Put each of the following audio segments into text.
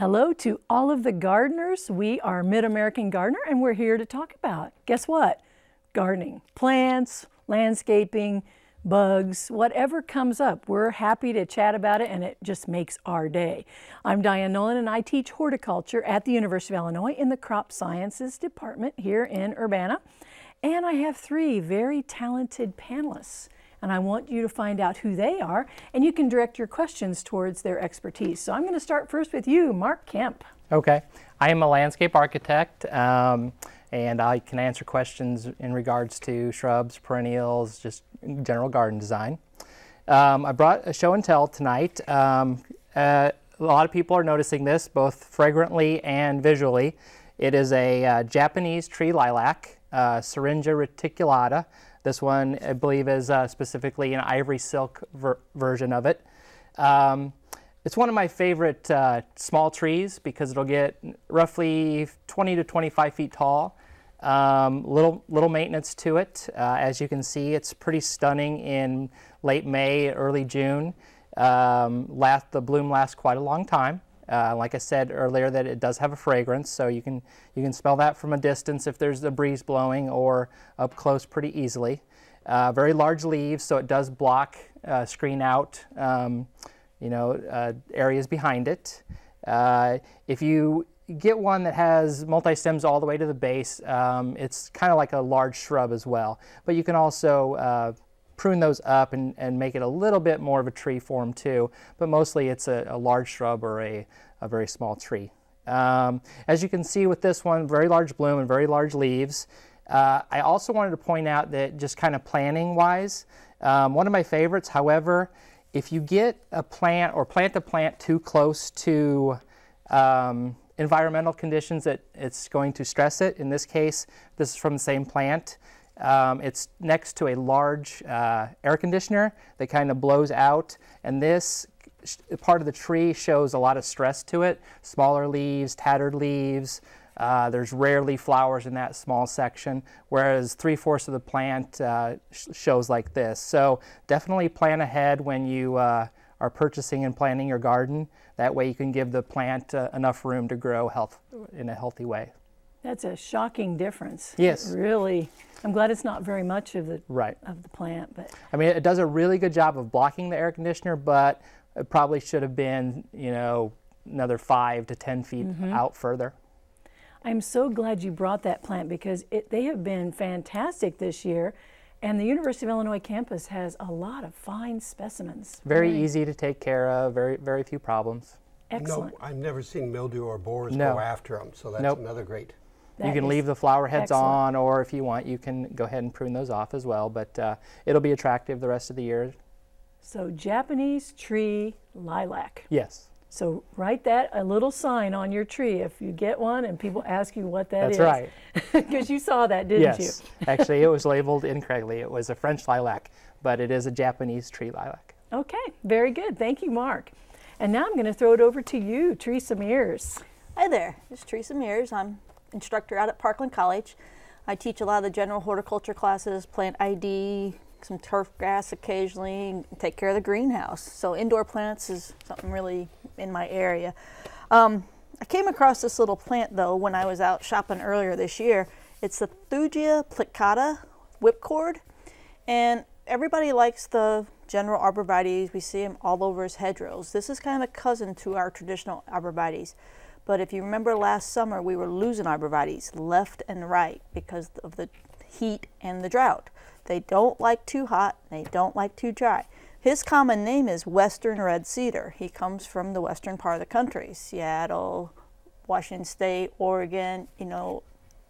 Hello to all of the gardeners. We are Mid American Gardener and we're here to talk about, guess what? Gardening, plants, landscaping, bugs, whatever comes up. We're happy to chat about it and it just makes our day. I'm Dianne Noland and I teach horticulture at the University of Illinois in the Crop Sciences Department here in Urbana. And I have three very talented panelists and I want you to find out who they are, and you can direct your questions towards their expertise. So I'm going to start first with you, Mark Kemp. Okay. I am a landscape architect, um, and I can answer questions in regards to shrubs, perennials, just general garden design. Um, I brought a show and tell tonight. Um, uh, a lot of people are noticing this, both fragrantly and visually. It is a uh, Japanese tree lilac, uh, Syringa reticulata. This one, I believe, is uh, specifically an ivory silk ver version of it. Um, it's one of my favorite uh, small trees because it'll get roughly 20 to 25 feet tall. Um, little little maintenance to it. Uh, as you can see, it's pretty stunning in late May, early June. Um, last, the bloom lasts quite a long time. Uh, like I said earlier, that it does have a fragrance, so you can you can smell that from a distance if there's a breeze blowing, or up close pretty easily. Uh, very large leaves, so it does block, uh, screen out, um, you know, uh, areas behind it. Uh, if you get one that has multi-stems all the way to the base, um, it's kind of like a large shrub as well. But you can also uh, prune those up and, and make it a little bit more of a tree form too, but mostly it's a, a large shrub or a, a very small tree. Um, as you can see with this one, very large bloom and very large leaves. Uh, I also wanted to point out that just kind of planning wise, um, one of my favorites, however, if you get a plant or plant a plant too close to um, environmental conditions that it's going to stress it, in this case, this is from the same plant, um, it's next to a large uh, air conditioner that kind of blows out, and this part of the tree shows a lot of stress to it. Smaller leaves, tattered leaves. Uh, there's rarely flowers in that small section, whereas three-fourths of the plant uh, sh shows like this. So definitely plan ahead when you uh, are purchasing and planting your garden. That way you can give the plant uh, enough room to grow health in a healthy way. That's a shocking difference. Yes. It really. I'm glad it's not very much of the right. of the plant, but I mean it does a really good job of blocking the air conditioner, but it probably should have been, you know, another five to ten feet mm -hmm. out further. I'm so glad you brought that plant because it, they have been fantastic this year. And the University of Illinois campus has a lot of fine specimens. Very right. easy to take care of, very, very few problems. Excellent. No, I've never seen mildew or borers no. go after them, so that's nope. another great that you can leave the flower heads excellent. on, or if you want, you can go ahead and prune those off as well. But uh, it'll be attractive the rest of the year. So Japanese tree lilac. Yes. So write that a little sign on your tree if you get one and people ask you what that That's is. right. Because you saw that, didn't yes. you? Yes. Actually, it was labeled incorrectly. It was a French lilac, but it is a Japanese tree lilac. Okay, very good. Thank you, Mark. And now I'm going to throw it over to you, Teresa Mears. Hi there, It's is Teresa Mears. I'm instructor out at Parkland College. I teach a lot of the general horticulture classes, plant ID, some turf grass occasionally, take care of the greenhouse. So indoor plants is something really in my area. Um, I came across this little plant though when I was out shopping earlier this year. It's the Thuja plicata whipcord. And everybody likes the general arborvitaes. We see them all over as hedgerows. This is kind of a cousin to our traditional arborvitaes. But if you remember last summer, we were losing arborvitaes left and right because of the heat and the drought. They don't like too hot, they don't like too dry. His common name is western red cedar. He comes from the western part of the country, Seattle, Washington State, Oregon, you know,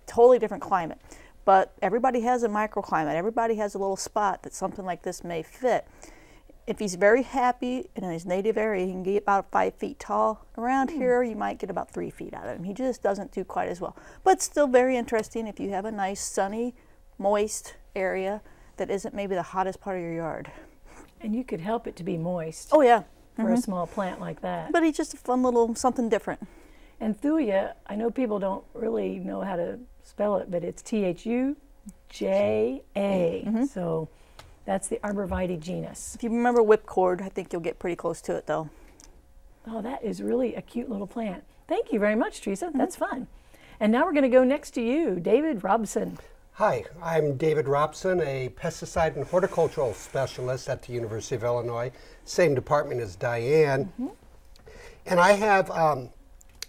totally different climate. But everybody has a microclimate. Everybody has a little spot that something like this may fit if he's very happy in his native area, he can get about five feet tall. Around mm. here, you might get about three feet out of him. He just doesn't do quite as well. But still very interesting if you have a nice, sunny, moist area that isn't maybe the hottest part of your yard. And you could help it to be moist. Oh, yeah. For mm -hmm. a mm-hmm. small plant like that. But he's just a fun little something different. And Thuja, I know people don't really know how to spell it, but it's T H U J A. Mm -hmm. So that's the Arborvitae genus. If you remember whipcord, I think you'll get pretty close to it though. Oh, that is really a cute little plant. Thank you very much, Teresa. Mm -hmm. That's fun. And now we're going to go next to you, David Robson. Hi, I'm David Robson, a pesticide and horticultural specialist at the University of Illinois, same department as Dianne. Mm -hmm. And I have um,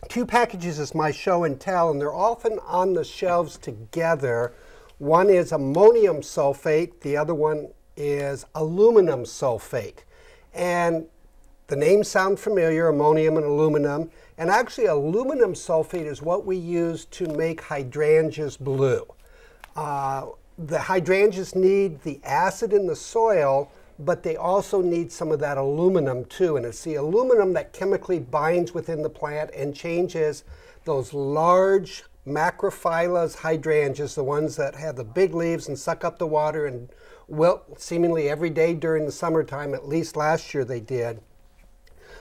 two packages as my show and tell, and they're often on the shelves together. One is ammonium sulfate, the other one is aluminum sulfate. And the names sound familiar, ammonium and aluminum. And actually, aluminum sulfate is what we use to make hydrangeas blue. Uh, the hydrangeas need the acid in the soil, but they also need some of that aluminum too. And it's the aluminum that chemically binds within the plant and changes those large macrophylla's hydrangeas, the ones that have the big leaves and suck up the water and wilt seemingly every day during the summertime, at least last year they did.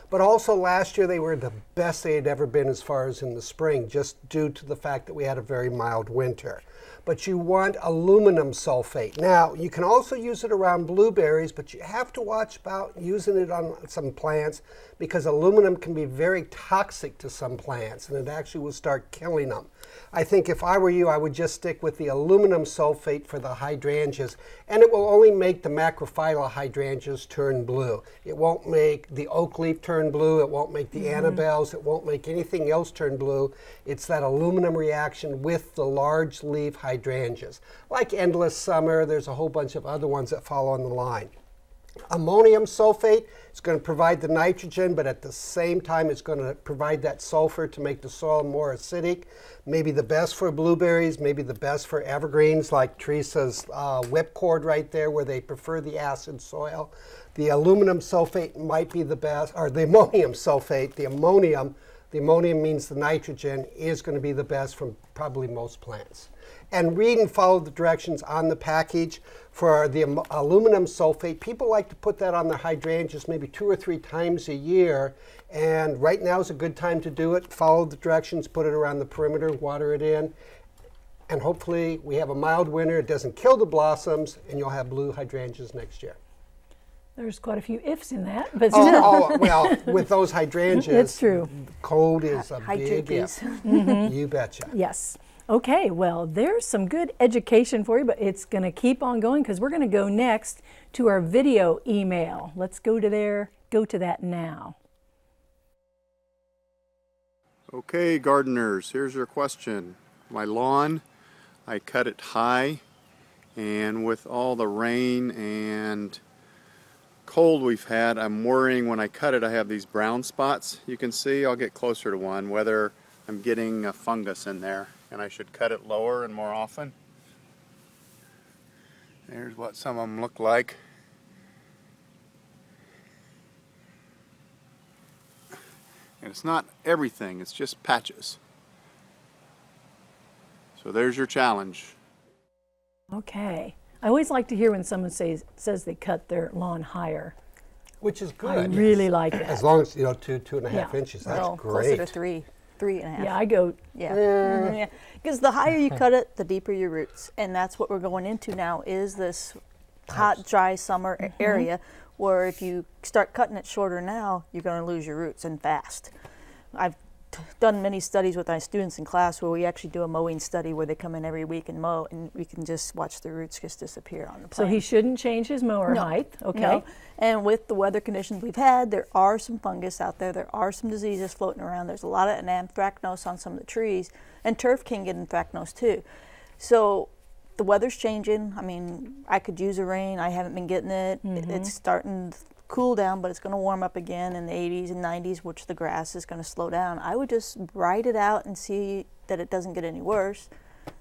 But also last year they were the best they had ever been as far as in the spring, just due to the fact that we had a very mild winter but you want aluminum sulfate. Now, you can also use it around blueberries, but you have to watch about using it on some plants because aluminum can be very toxic to some plants and it actually will start killing them. I think if I were you, I would just stick with the aluminum sulfate for the hydrangeas, and it will only make the macrophylla hydrangeas turn blue. It won't make the oak leaf turn blue, it won't make the mm -hmm. annabelles, it won't make anything else turn blue. It's that aluminum reaction with the large leaf hydrangeas. Like Endless Summer, there's a whole bunch of other ones that follow on the line. Ammonium sulfate is going to provide the nitrogen, but at the same time, it's going to provide that sulfur to make the soil more acidic. Maybe the best for blueberries, maybe the best for evergreens, like Teresa's uh, whipcord right there, where they prefer the acid soil. The aluminum sulfate might be the best, or the ammonium sulfate, the ammonium, the ammonium means the nitrogen, is going to be the best from probably most plants. And read and follow the directions on the package for the aluminum sulfate. People like to put that on their hydrangeas maybe two or three times a year. And right now is a good time to do it. Follow the directions, put it around the perimeter, water it in. And hopefully we have a mild winter. It doesn't kill the blossoms, and you'll have blue hydrangeas next year. There's quite a few ifs in that, but oh, oh, well, with those hydrangeas, it's true. Cold is a big if. Mm -hmm. You betcha. Yes. Okay, well, there's some good education for you, but it's going to keep on going because we're going to go next to our video email. Let's go to there, go to that now. Okay, gardeners, here's your question. My lawn, I cut it high, and with all the rain and cold we've had, I'm worrying when I cut it, I have these brown spots. You can see, I'll get closer to one, whether I'm getting a fungus in there and I should cut it lower and more often. There's what some of them look like. And it's not everything, it's just patches. So there's your challenge. Okay. I always like to hear when someone says, says they cut their lawn higher. Which is good. I really like it. As long as, you know, two, two and a half yeah. inches. That's well, great. Closer to three three and a half. Yeah, I go. Yeah. Mm-hmm, yeah. Because the higher you cut it, the deeper your roots, and that's what we're going into now. Is this hot, dry summer mm-hmm. area where if you start cutting it shorter now, you're going to lose your roots and fast. I've done many studies with my students in class where we actually do a mowing study where they come in every week and mow and we can just watch the roots just disappear on the plant. So he shouldn't change his mower no. height, okay? No. And with the weather conditions we've had, there are some fungus out there. There are some diseases floating around. There's a lot of anthracnose on some of the trees and turf can get anthracnose too. So the weather's changing. I mean, I could use a rain. I haven't been getting it. Mm -hmm. It's starting cool down, but it's going to warm up again in the 80s and 90s, which the grass is going to slow down. I would just ride it out and see that it doesn't get any worse,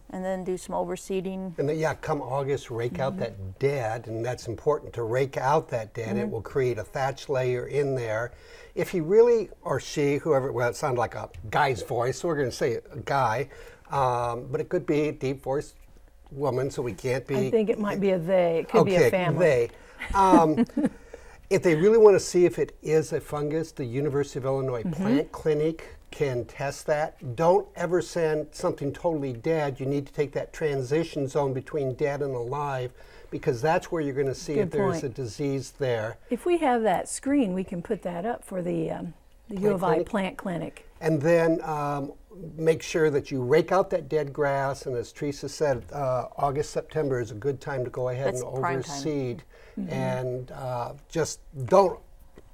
and then do some overseeding. And then, yeah, come August, rake mm -hmm. out that dead, and that's important to rake out that dead. Mm -hmm. It mm-hmm. will create a thatch layer in there. If he really, or she, whoever, well, it sounded like a guy's voice, so we're going to say a guy, um, but it could be a deep voice woman, so we can't be. I think it might be a they. It could okay, be a family. They. Um, If they really want to see if it is a fungus, the University of Illinois mm -hmm. Plant Clinic can test that. Don't ever send something totally dead. You need to take that transition zone between dead and alive because that's where you're going to see Good if there's a disease there. If we have that screen, we can put that up for the um, The U of I clinic. plant clinic. And then um, make sure that you rake out that dead grass. And as Teresa said, uh, August, September is a good time to go ahead That's and prime time. overseed. And uh, just don't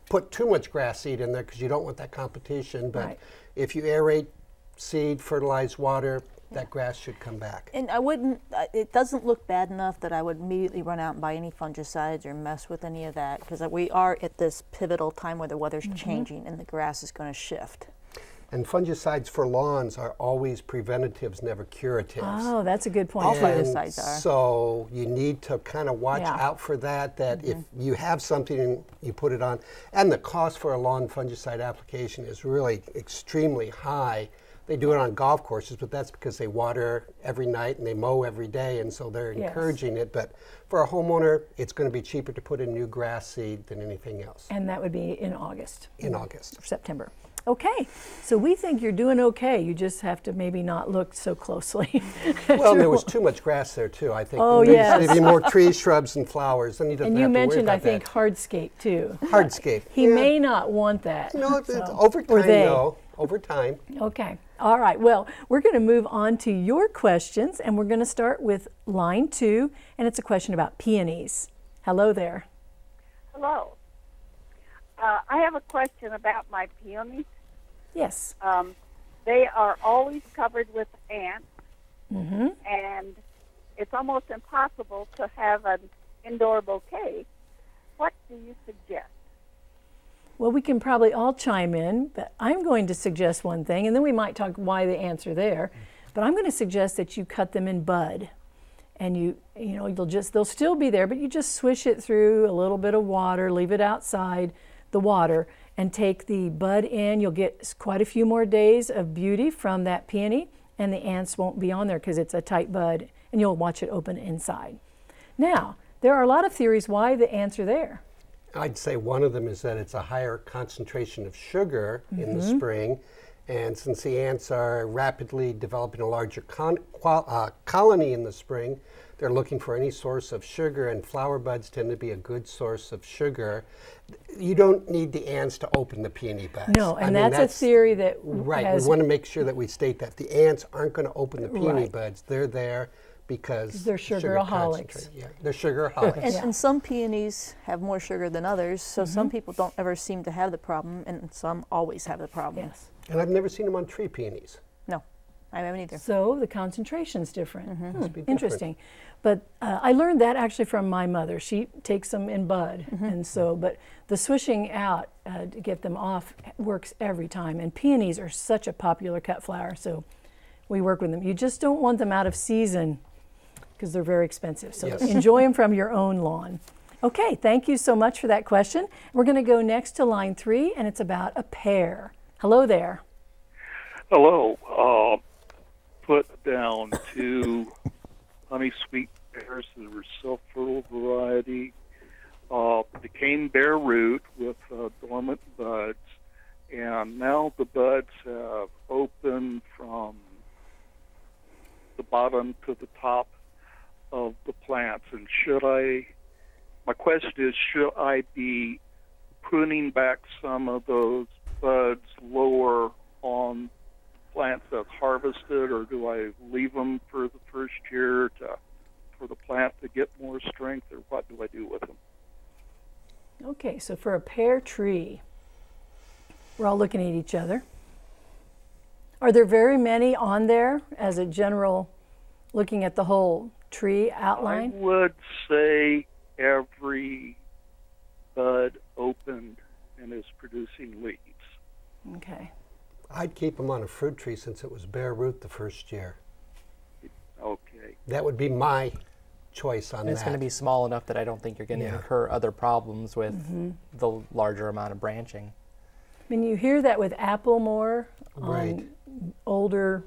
put too much grass seed in there because you don't want that competition. But Right. if you aerate seed, fertilize, water, that grass should come back. And I wouldn't, uh, it doesn't look bad enough that I would immediately run out and buy any fungicides or mess with any of that because we are at this pivotal time where the weather's Mm-hmm. changing and the grass is going to shift. And fungicides for lawns are always preventatives, never curatives. Oh, that's a good point. All fungicides are. So you need to kind of watch Yeah. Mm-hmm. out for that. That if you have something and you put it on, and the cost for a lawn fungicide application is really extremely high. They do it on golf courses, but that's because they water every night and they mow every day, and so they're Yes. encouraging it. But for a homeowner, it's going to be cheaper to put in new grass seed than anything else And that would be in August. in August. or September. Okay, so we think you're doing okay. You just have to maybe not look so closely. Well, there was too much grass there too. I think Oh, there yes. to be more trees, shrubs, and flowers. Then you don't And you mentioned, I think, that. hardscape too. hardscape. He Yeah. may not want that. No, it's, so- it's over or time they. Over time. Okay. All right. Well, we're going to move on to your questions, and we're going to start with line two, and it's a question about peonies. Hello there. Hello. Uh, I have a question about my peonies. Yes. Um, they are always covered with ants, Mm-hmm. and it's almost impossible to have an indoor bouquet. What do you suggest? Well, we can probably all chime in, but I'm going to suggest one thing, and then we might talk why the ants are there. But I'm going to suggest that you cut them in bud, and you you know you'll just they'll still be there, but you just swish it through a little bit of water, leave it outside the water, and take the bud in. You'll get quite a few more days of beauty from that peony, and the ants won't be on there because it's a tight bud, and you'll watch it open inside. Now, there are a lot of theories why the ants are there. I'd say one of them is that it's a higher concentration of sugar in the Mm-hmm. spring. And since the ants are rapidly developing a larger con- qual- uh, colony in the spring, they're looking for any source of sugar, and flower buds tend to be a good source of sugar. You don't need the ants to open the peony buds. No, I and mean, that's, a theory that Right. we want to make sure that we state that the ants aren't going to open the peony Right. buds. They're there because They're sugar sugaraholics. concentrate- Yeah, they're sugaraholics. And, Yeah. and some peonies have more sugar than others, so Mm-hmm. some people don't ever seem to have the problem, and some always have the problem. yes. and I've never seen them on tree peonies. No, I haven't either. So the concentration's different. Must Hmm, be different. Interesting. But uh, I learned that actually from my mother. She takes them in bud, Mm-hmm. and so but the swishing out uh, to get them off works every time. And peonies are such a popular cut flower, so we work with them. You just don't want them out of season because they're very expensive. So Yes. enjoy them from your own lawn. Okay, thank you so much for that question. We're going to go next to line three, and it's about a pear. Hello there. Hello. Uh, put down two honey sweet pears that are self fertile variety, uh, decaying bare root with uh, dormant buds, and now the buds have opened from the bottom to the top of the plants. And should I? My question is, should I be pruning back some of those buds lower on plants that's harvested, or do I leave them for the first year to for the plant to get more strength, or what do I do with them? Okay, so for a pear tree, we're all looking at each other. Are there very many on there as a general, looking at the whole tree I outline? would say every bud opened and is producing leaves. Okay. I'd keep them on a fruit tree since it was bare root the first year. Okay. That would be my choice on And it's that. going to be small enough that I don't think you're going to Yeah. incur other problems with Mm-hmm. the larger amount of branching. I mean, you hear that with apple more Right. on older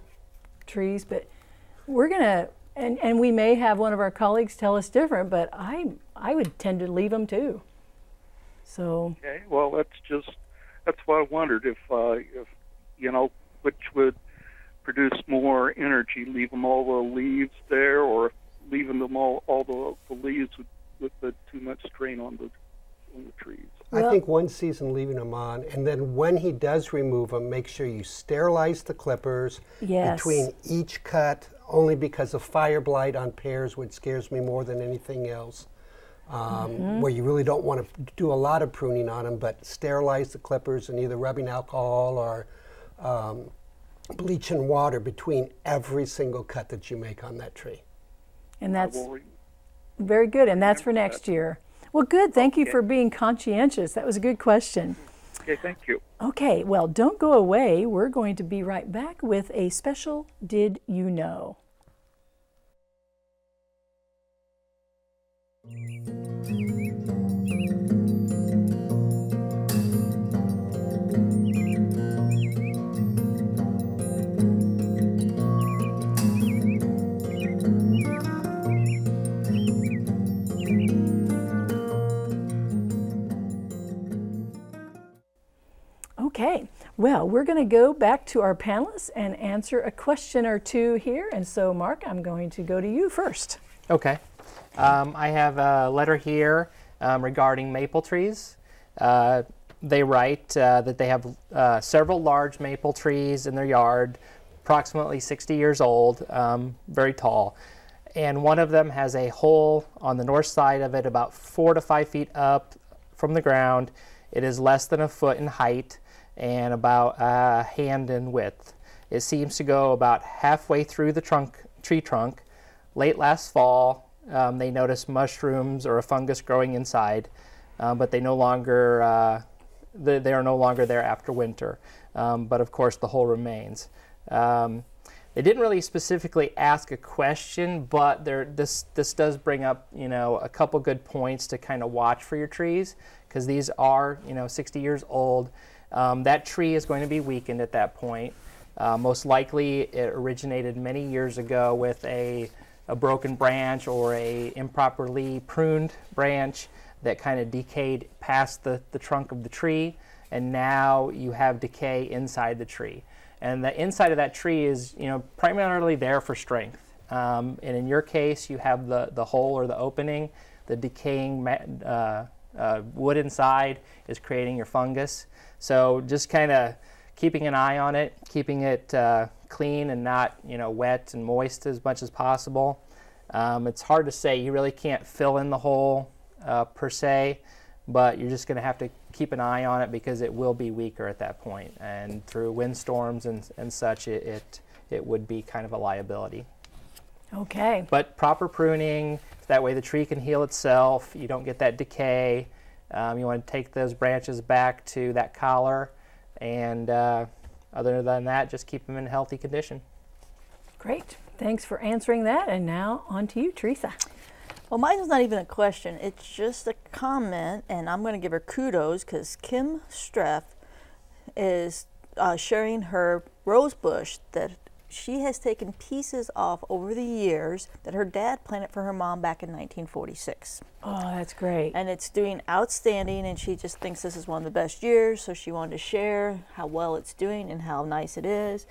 trees, but we're gonna, and, and we may have one of our colleagues tell us different, but I, I would tend to leave them too. So, Okay. Well, that's just that's why I wondered if uh, if you know which would produce more energy, leave them all the leaves there, or leaving them all all the, the leaves with, would put too much strain on the on the trees. I Well- think one season leaving them on, and then when he does remove them, make sure you sterilize the clippers Yes. between each cut, only because of fire blight on pears, which scares me more than anything else. Um, Mm-hmm. Where you really don't want to do a lot of pruning on them, but sterilize the clippers and either rubbing alcohol or um, bleach and water between every single cut that you make on that tree. And that's very good. And that's for next year. Well, good. Thank you for being conscientious. That was a good question. Okay, thank you. Okay, well, don't go away. We're going to be right back with a special Did You Know? Okay, well, we're going to go back to our panelists and answer a question or two here. And so, Mark, I'm going to go to you first. Okay. Um, I have a letter here um, regarding maple trees. Uh, they write uh, that they have uh, several large maple trees in their yard, approximately 60 years old, um, very tall. And one of them has a hole on the north side of it, about four to five feet up from the ground. It is less than a foot in height and about a hand in width. It seems to go about halfway through the trunk, tree trunk. Late last fall, um, they noticed mushrooms or a fungus growing inside, uh, but they no longer uh, they, they are no longer there after winter. Um, but of course, the hole remains. Um, they didn't really specifically ask a question, but there this this does bring up you know a couple good points to kind of watch for your trees because these are you know 60 years old. Um, that tree is going to be weakened at that point. Uh, most likely, it originated many years ago with a, a broken branch or a improperly pruned branch that kind of decayed past the, the trunk of the tree, and now you have decay inside the tree. And the inside of that tree is, you know, primarily there for strength. Um, and in your case, you have the, the hole or the opening, the decaying uh, uh, wood inside is creating your fungus. So just kind of keeping an eye on it, keeping it uh, clean and not, you know, wet and moist as much as possible. Um, it's hard to say. You really can't fill in the hole uh, per se, but you're just going to have to keep an eye on it because it will be weaker at that point. And through windstorms and, and such, it, it, it would be kind of a liability. Okay. But proper pruning, that way the tree can heal itself. You don't get that decay. Um, you want to take those branches back to that collar, and uh, other than that, just keep them in healthy condition. Great. Thanks for answering that. And now on to you, Teresa. Well, mine's not even a question. It's just a comment, and I'm going to give her kudos because Kim Streff is uh, sharing her rose bush that she has taken pieces off over the years that her dad planted for her mom back in 1946. Oh, that's great. And it's doing outstanding, and she just thinks this is one of the best years, so she wanted to share how well it's doing and how nice it is.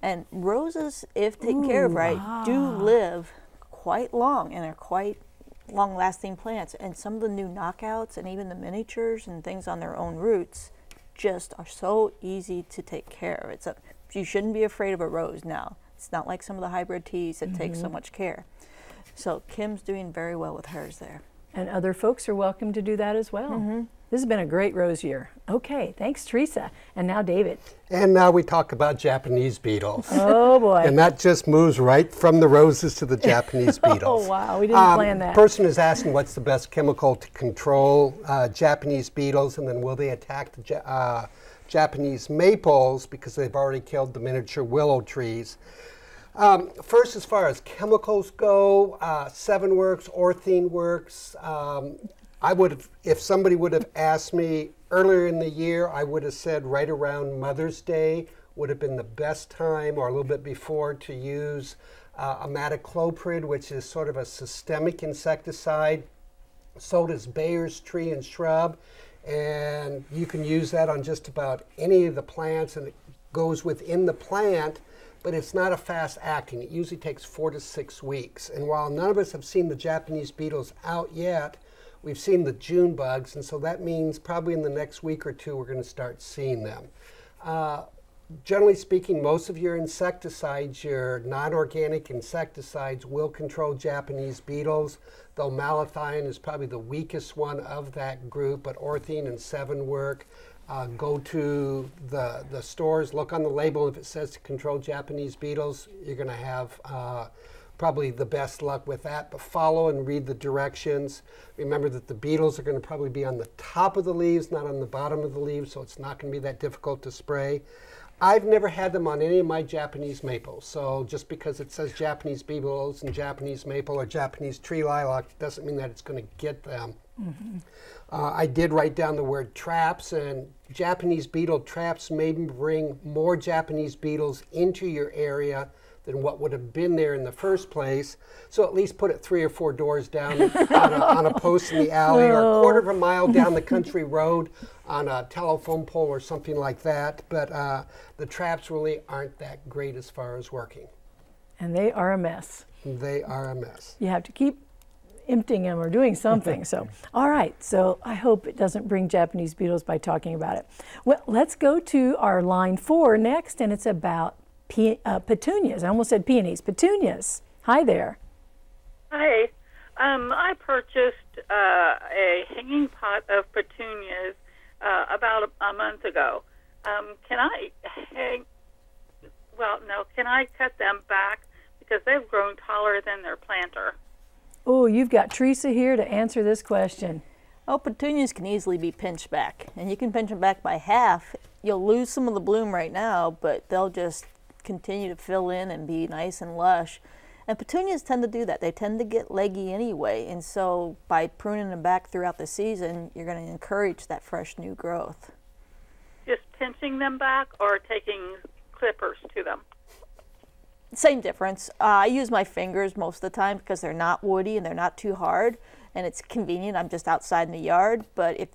And roses, if taken care of right, do ah. live quite long and are quite long lasting plants. And some of the new knockouts and even the miniatures and things on their own roots just are so easy to take care of. It's a, you shouldn't be afraid of a rose now. It's not like some of the hybrid teas that take so much care. So Kim's doing very well with hers there. And other folks are welcome to do that as well. This has been a great rose year. Okay, thanks, Teresa. And now, David. And now we talk about Japanese beetles. Oh, boy. And that just moves right from the roses to the Japanese beetles. Oh, wow. We didn't Um, plan that. Person is asking what's the best chemical to control uh, Japanese beetles, and then will they attack the ja- uh, Japanese maples because they've already killed the miniature willow trees? Um, first, as far as chemicals go, uh, Sevin works, Orthene works. Um, I would have, if somebody would have asked me earlier in the year, I would have said right around Mother's Day would have been the best time, or a little bit before, to use uh, which is sort of a systemic insecticide. So does Bayer's tree and shrub, and you can use that on just about any of the plants, and it goes within the plant but it's not a fast acting. It usually takes four to six weeks. And while none of us have seen the Japanese beetles out yet, we've seen the June bugs, and so that means probably in the next week or two we're going to start seeing them. Uh, generally speaking, most of your insecticides, your non-organic insecticides, will control Japanese beetles. Though malathion is probably the weakest one of that group, but orthene and Sevin work. Uh, go to the, the stores, look on the label. If it says to control Japanese beetles, you're going to have uh, probably the best luck with that. But follow and read the directions. Remember that the beetles are going to probably be on the top of the leaves, not on the bottom of the leaves, so it's not going to be that difficult to spray. I've never had them on any of my Japanese maples. So just because it says Japanese beetles and Japanese maple or Japanese tree lilac doesn't mean that it's going to get them. Mm-hmm. Uh, I did write down the word traps, and Japanese beetle traps may bring more Japanese beetles into your area than what would have been there in the first place. So at least put it three or four doors down on, a, on, a, post in the alley or a quarter of a mile down the country road on a telephone pole or something like that. But uh, the traps really aren't that great as far as working. And they are a mess. They are a mess. You have to keep emptying them or doing something. so, all right. So I hope it doesn't bring Japanese beetles by talking about it. Well, let's go to our line four next, and it's about pe uh, petunias. I almost said peonies. Petunias. Hi there. Hi. Um, I purchased uh, a hanging pot of petunias uh, about a, a, month ago. Um, can I hang? Well, no. Can I cut them back because they've grown taller than their planter? Oh, you've got Teresa here to answer this question. Oh, petunias can easily be pinched back, and you can pinch them back by half. You'll lose some of the bloom right now, but they'll just continue to fill in and be nice and lush. And petunias tend to do that. They tend to get leggy anyway. And so by pruning them back throughout the season, you're going to encourage that fresh new growth. Just pinching them back or taking clippers to them? Same difference. Uh, I use my fingers most of the time because they're not woody and they're not too hard. And it's convenient. I'm just outside in the yard. But if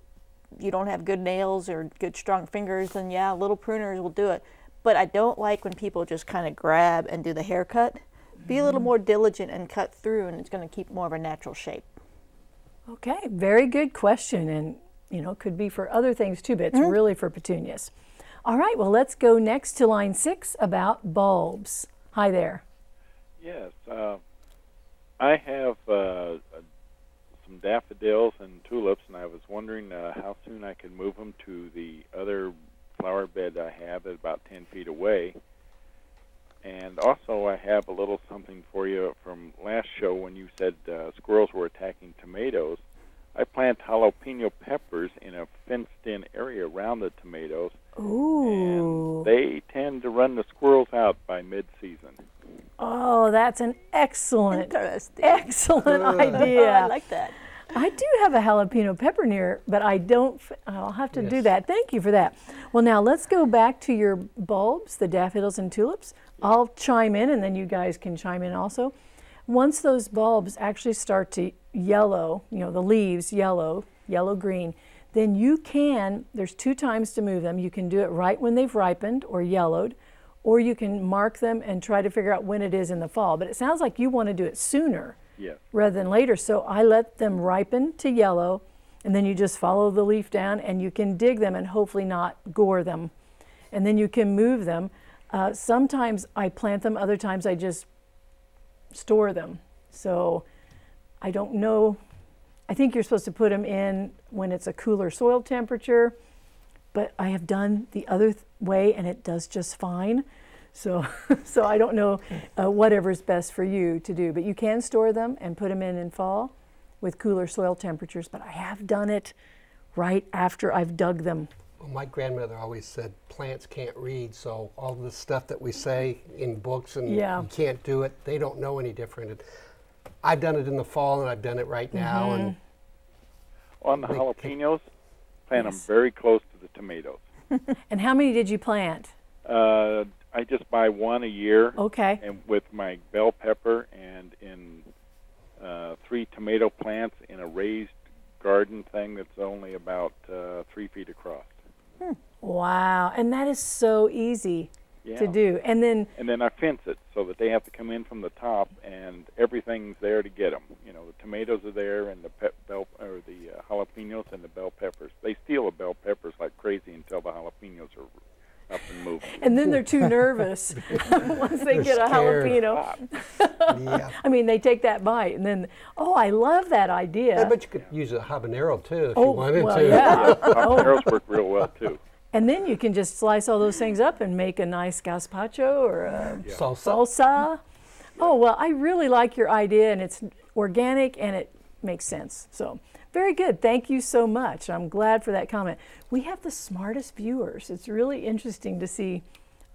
you don't have good nails or good strong fingers, then yeah, little pruners will do it. But I don't like when people just kind of grab and do the haircut. Be a little mm-hmm. more diligent and cut through, and it's going to keep more of a natural shape. Okay, very good question, and you know could be for other things too, but it's mm -hmm. really for petunias. All right, well let's go next to line six about bulbs. Hi there. Yes, uh, I have uh, some daffodils and tulips, and I was wondering uh, how soon I could move them to the other flower bed I have at about 10 feet away. And also, I have a little something for you from last show when you said uh, squirrels were attacking tomatoes. I plant jalapeno peppers in a fenced-in area around the tomatoes. Ooh. And they tend to run the squirrels out by mid-season. Oh, that's an excellent, excellent idea. I like that. I do have a jalapeno pepper near, but I don't, I'll have to yes. do that. Thank you for that. Well, now let's go back to your bulbs, the daffodils and tulips. I'll chime in and then you guys can chime in also. Once those bulbs actually start to yellow, you know, the leaves yellow, yellow green, then you can, there's two times to move them. You can do it right when they've ripened or yellowed, or you can mark them and try to figure out when it is in the fall. But it sounds like you want to do it sooner yes. rather than later. So I let them ripen to yellow, and then you just follow the leaf down, and you can dig them and hopefully not gore them. And then you can move them. Uh, sometimes I plant them, other times I just store them. So I don't know. I think you're supposed to put them in when it's a cooler soil temperature, but I have done the other way and it does just fine. So, so I don't know uh, whatever's best for you to do, but you can store them and put them in in fall with cooler soil temperatures. But I have done it right after I've dug them. Well, my grandmother always said plants can't read, so all the stuff that we say in books and yeah. you can't do it, they don't know any different. I've done it in the fall and I've done it right now. Mm -hmm. And on the jalapenos, plant yes. them very close to the tomatoes. and how many did you plant? Uh, I just buy one a year. Okay. And with my bell pepper and in uh, three tomato plants in a raised garden thing that's only about uh, three feet across. Hmm. Wow, and that is so easy. Yeah. to do. And then And then I fence it so that they have to come in from the top, and everything's there to get them. You know, the tomatoes are there, and the pe- bell or the uh, jalapenos and the bell peppers. They steal the bell peppers like crazy until the jalapenos are up and moving. and then they're too nervous once they They're get a jalapeno. yeah. I mean, they take that bite and then, oh, I love that idea. I bet you could use a habanero too if Oh, you wanted well, to. yeah. Oh. Habaneros work real well too. And then you can just slice all those things up and make a nice gazpacho or uh, a Salsa. salsa. Oh, well, I really like your idea and it's organic and it makes sense. So, very good. Thank you so much. I'm glad for that comment. We have the smartest viewers. It's really interesting to see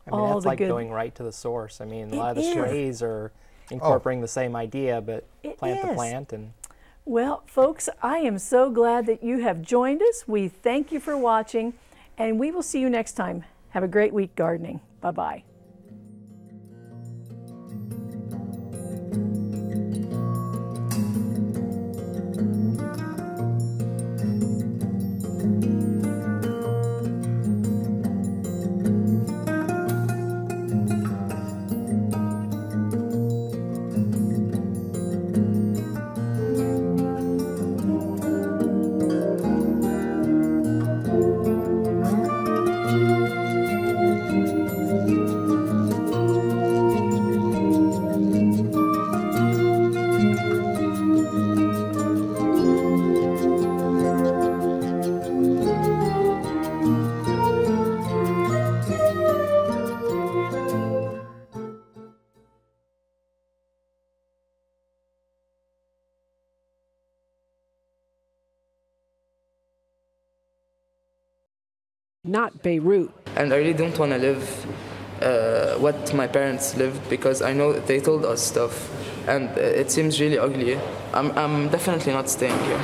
I mean, all that's the like good. going right to the source. I mean, a lot of the strays are oh. incorporating the same idea, but It plant is. plant and Well, folks, I am so glad that you have joined us. We thank you for watching, and we will see you next time. Have a great week gardening. Bye bye. Not Beirut. and I really don't want to live uh, what my parents lived because I know they told us stuff and uh, it seems really ugly. I'm, I'm definitely not staying here.